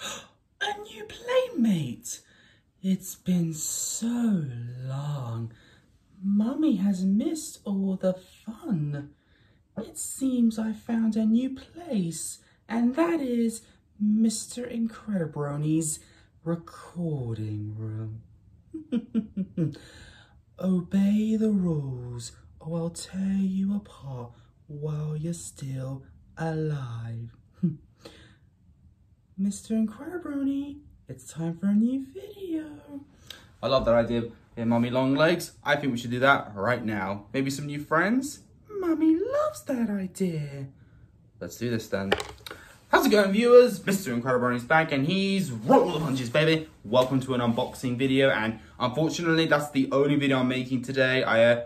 A new playmate. It's been so long. Mummy has missed all the fun. It seems I found a new place, and that is Mr. Incredi-Brony's recording room. Obey the rules, or I'll tear you apart while you're still alive. Mr. Incredi-Brony, it's time for a new video. I love that idea of Mummy Long Legs. I think we should do that right now. Maybe some new friends? Mummy loves that idea. Let's do this then. How's it going, viewers? Mr. Incredi-Brony's back and he's rolling the punches, baby. Welcome to an unboxing video, and unfortunately, that's the only video I'm making today. I, uh,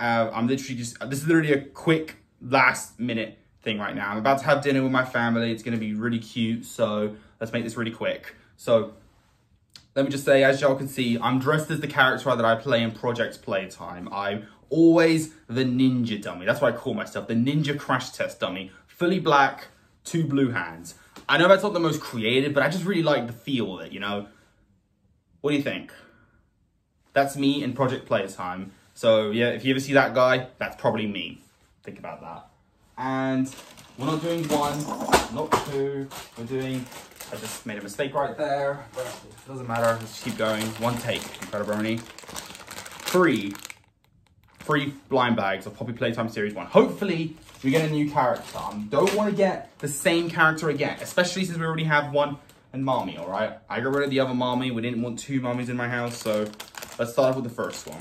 uh, I'm literally just, this is literally a quick last minute thing right now. I'm about to have dinner with my family. It's going to be really cute, so let's make this really quick. So, let me just say, as y'all can see, I'm dressed as the character that I play in Project Playtime. I'm always the ninja dummy. That's what I call myself, the ninja crash test dummy. Fully black, two blue hands. I know that's not the most creative, but I just really like the feel of it, you know? What do you think? That's me in Project Playtime. So yeah, if you ever see that guy, that's probably me. Think about that. And we're not doing one, not two, we're doing, I just made a mistake right there, but it doesn't matter, let's keep going. One take, Incredi-Brony. Three, three blind bags of Poppy Playtime Series 1. Hopefully, we get a new character. I don't want to get the same character again, especially since we already have one and mommy, all right? I got rid of the other mommy. We didn't want two mommies in my house, so let's start off with the first one.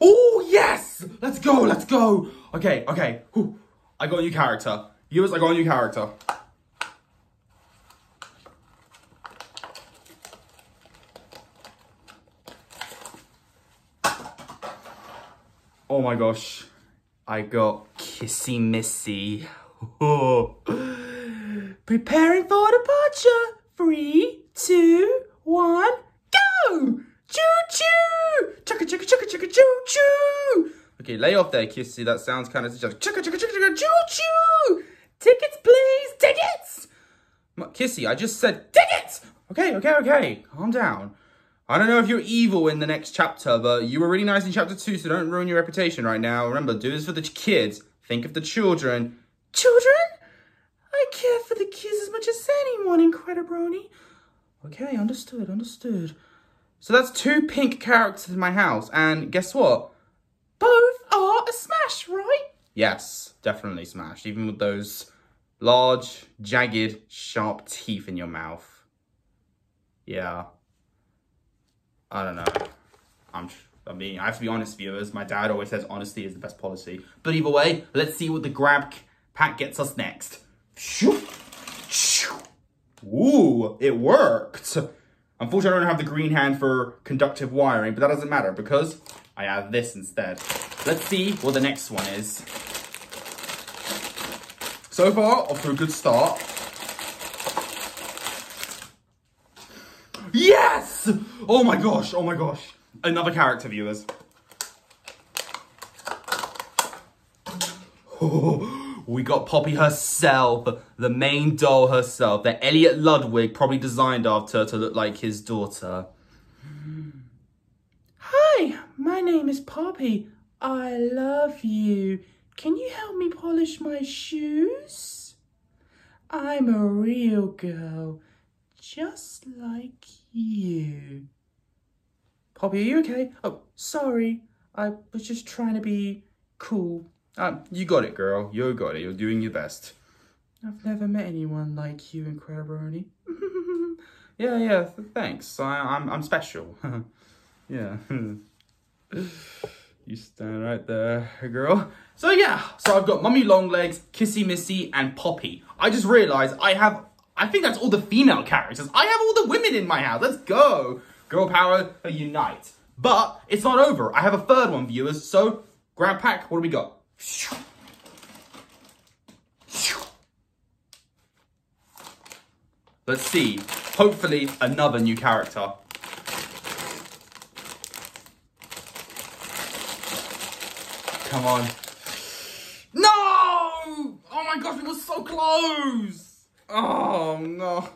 Oh, yes! Let's go, let's go. Okay, okay. Whew. I got a new character. Viewers, I got a new character. Oh my gosh. I got Kissy Missy. Oh. Preparing for departure. Three, two, one, go! Choo choo! Chugga chugga chugga chugga choo choo! Lay off there, Kissy. That sounds kind of just chugga chugga chugga chugga choo choo! Tickets, please! Tickets! Kissy, I just said tickets! Okay, okay, okay. Calm down. I don't know if you're evil in the next chapter, but you were really nice in chapter 2, so don't ruin your reputation right now. Remember, do this for the kids. Think of the children. Children? I care for the kids as much as anyone, Incredi-Brony. Okay, understood, understood. So that's two pink characters in my house, and guess what? Both are a smash, right? Yes, definitely smashed, even with those large, jagged, sharp teeth in your mouth. Yeah. I don't know. I'm, I mean, I have to be honest, viewers. My dad always says honesty is the best policy. But either way, let's see what the grab pack gets us next. Ooh, it worked. Unfortunately, I don't have the green hand for conductive wiring, but that doesn't matter because I have this instead. Let's see what the next one is. So far, off to a good start. Yes! Oh my gosh, oh my gosh. Another character, viewers. Oh, we got Poppy herself, the main doll herself, that Elliot Ludwich probably designed after to look like his daughter. My name is Poppy. I love you. Can you help me polish my shoes? I'm a real girl, just like you. Poppy, are you okay? Oh, sorry. I was just trying to be cool. Um, you got it, girl. You got it. You're doing your best. I've never met anyone like you, Incredi-Brony. yeah, yeah, thanks. I, I'm, I'm special. yeah. you stand right there, girl. So yeah, so I've got Mummy Longlegs, Kissy Missy, and Poppy. I just realized I have, I think that's all the female characters. I have all the women in my house. Let's go. Girl power, unite. But it's not over. I have a third one, viewers. So grab pack, what do we got? Let's see. Hopefully another new character. Come on. No! Oh my gosh, we were so close! Oh no.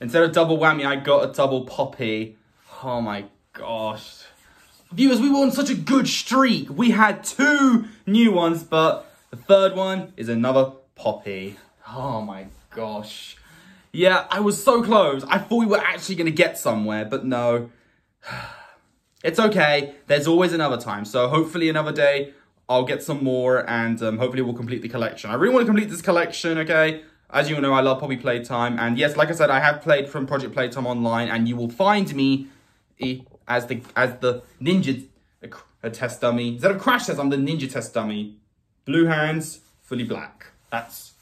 Instead of double whammy, I got a double poppy. Oh my gosh. Viewers, we were on such a good streak. We had two new ones, but the third one is another poppy. Oh my gosh. Yeah, I was so close. I thought we were actually going to get somewhere, but no. It's okay. There's always another time. So hopefully another day I'll get some more and um, hopefully we'll complete the collection. I really want to complete this collection, okay? As you know, I love Poppy Playtime. And yes, like I said, I have played from Project Playtime Online and you will find me as the as the ninja a test dummy. Instead of Crash Test, I'm the ninja test dummy. Blue hands, fully black. That's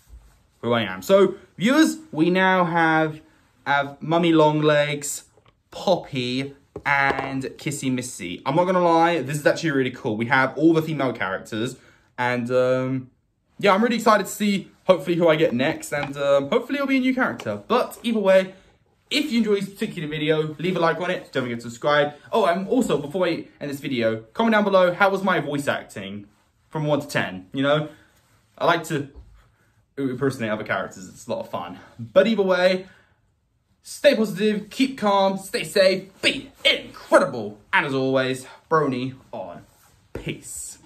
who I am. So, viewers, we now have, have Mummy Longlegs, Poppy, and Kissy Missy. I'm not gonna lie, this is actually really cool. We have all the female characters, and um, yeah, I'm really excited to see hopefully who I get next, and um, hopefully it'll be a new character. But either way, if you enjoyed this particular video, leave a like on it. Don't forget to subscribe. Oh, and also, before I end this video, comment down below, how was my voice acting from 1 to 10? You know, I like to impersonate other characters. It's a lot of fun. But either way, stay positive, keep calm, stay safe, be incredible. And as always, Brony on. Peace.